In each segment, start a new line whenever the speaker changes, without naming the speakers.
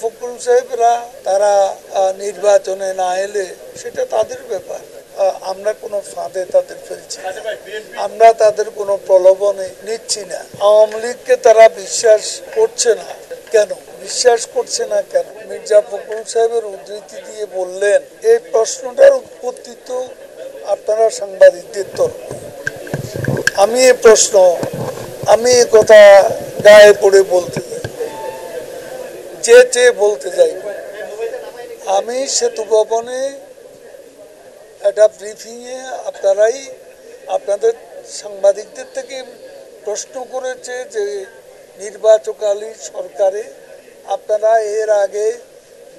ফখরুল সাহেবরা তারা নির্বাচনে না এলে সেটা তাদের ব্যাপার। আমরা কোনো ফাঁদে তাদের ফেলছি আমরা তাদের কোনো প্রলোভনে নিচ্ছি না। আওয়ামী লীগকে তারা বিশ্বাস করছে না। কেন? বিশ্বাস করছে না কেন? মির্জা ফখরুল সাহেবের উদ্ধৃতি দিয়ে বললেন, এই প্রশ্নটার উৎপত্তি তো আপনারা সাংবাদিকদের তরফে আমি এই প্রশ্ন, আমি এ কথা গায়ে পড়ে বলতে যাই যে চেয়ে বলতে যাই, আমি সেতু ভবনে একটা ব্রিফিংয়ে আপনারাই আপনাদের সাংবাদিকদের থেকে প্রশ্ন করেছে যে নির্বাচকালীন সরকারে আপনারা এর আগে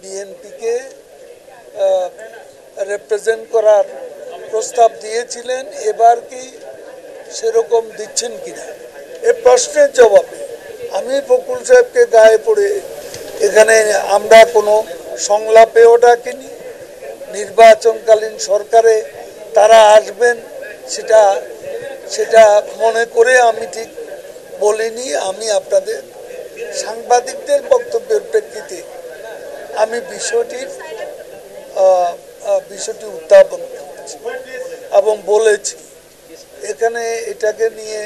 বিএনপিকে রিপ্রেজেন্ট করার প্রস্তাব দিয়েছিলেন, এবার কি সেরকম দিচ্ছেন কিনা? এ প্রশ্নের জবাবে আমি ফকুল সাহেবকে গায়ে পড়ে এখানে আমরা কোনো সংলাপেও ডাকিনি নির্বাচনকালীন সরকারে তারা আসবেন, সেটা সেটা মনে করে আমি ঠিক বলিনি। আমি আপনাদের সাংবাদিকদের বক্তব্যের প্রেক্ষিতে আমি বিষয়টির বিষয়টি উত্থাপন করেছি এবং বলেছি, এখানে এটাকে নিয়ে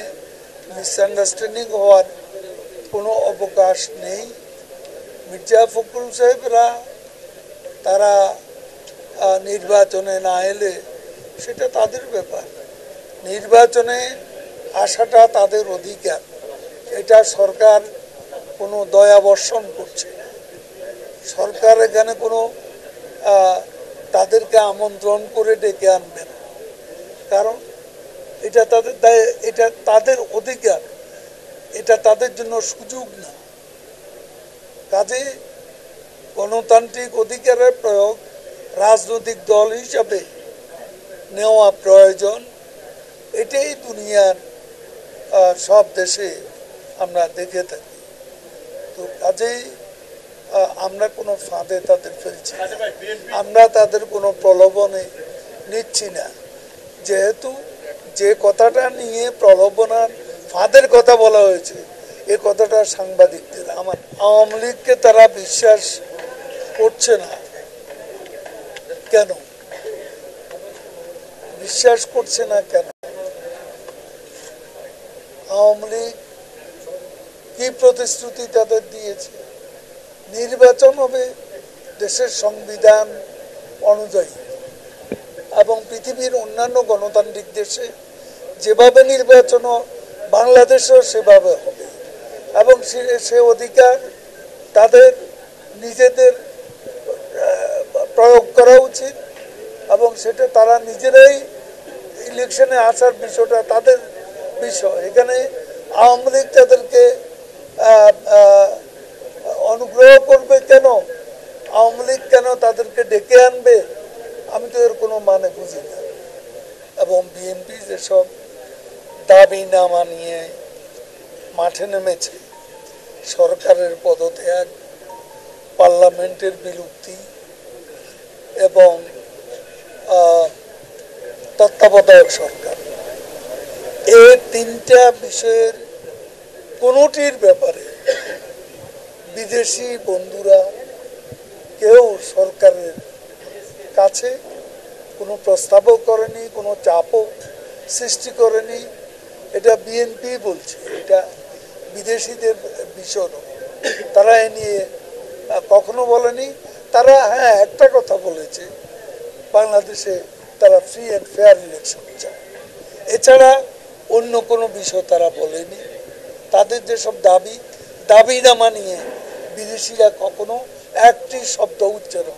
মিসআন্ডারস্ট্যান্ডিং হওয়ার কোনো অবকাশ নেই। মির্জা ফখরুল সাহেবরা তারা নির্বাচনে না এলে সেটা তাদের ব্যাপার। নির্বাচনে আসাটা তাদের অধিকার। এটা সরকার কোনো দয়া বর্ষণ করছে না। সরকার এখানে কোনো তাদেরকে আমন্ত্রণ করে ডেকে আনবে না। কারণ এটা তাদের এটা তাদের অধিকার। এটা তাদের জন্য সুযোগ না। কাজে গণতান্ত্রিক অধিকারের প্রয়োগ রাজনৈতিক দল হিসাবে নেওয়া প্রয়োজন। এটাই দুনিয়ার সব দেশে আমরা দেখে থাকি। তো কাজেই আমরা কোনো ফাঁদে তাদের ফেলছি আমরা তাদের কোনো প্রলোভনে নিচ্ছি না। যেহেতু যে কথাটা নিয়ে প্রলোভনার ফাঁদের কথা বলা হয়েছে, এ কথাটা সাংবাদিকদের, আমার আওয়ামী লীগকে তারা বিশ্বাস করছে না। কেন? বিশ্বাস করছে না কেন? আওয়ামী লীগ কি প্রতিশ্রুতি তাদের দিয়েছে? নির্বাচন হবে দেশের সংবিধান অনুযায়ী এবং পৃথিবীর অন্যান্য গণতান্ত্রিক দেশে যেভাবে নির্বাচন বাংলাদেশেও সেভাবে হবে। এবং সে- অধিকার তাদের নিজেদের প্রয়োগ করা উচিত এবং সেটা তারা নিজেরাই ইলেকশনে আসার বিষয়টা তাদের বিষয়। এখানে আওয়ামী লীগ তাদেরকে অনুগ্রহ করবে কেন? আওয়ামী লীগ কেন তাদেরকে ডেকে আনবে? আমি তো এর কোনো মানে বুঝি না। এবং বিএনপি যেসব দাবি নামা মানিয়ে মাঠে নেমেছে। সরকারের পদত্যাগ, পার্লামেন্টের বিলুপ্তি এবং তত্ত্বাবধায়ক সরকার। এই তিনটা বিষয়ের কোনোটির ব্যাপারে বিদেশি বন্ধুরা কেউ সরকারের কাছে কোনো প্রস্তাবও করেনি, কোনো চাপও সৃষ্টি করেনি। এটা বিএনপি বলছে, এটা বিদেশিদের বিষয় তারা এ নিয়ে কখনো বলেনি। তারা হ্যাঁ একটা কথা বলেছে। বাংলাদেশে তারা ফ্রি অ্যান্ড ফেয়ার ইলেকশন চায়। এছাড়া অন্য কোনো বিষয় তারা বলেনি। তাদের যেসব দাবি দাবি না মানিয়ে বিদেশিরা কখনো একটি শব্দ উচ্চারণ